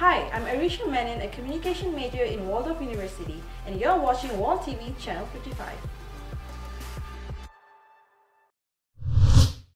Hi, I'm Arisha Menon, a communication major in Waldorf University, and you're watching Wall TV Channel 55.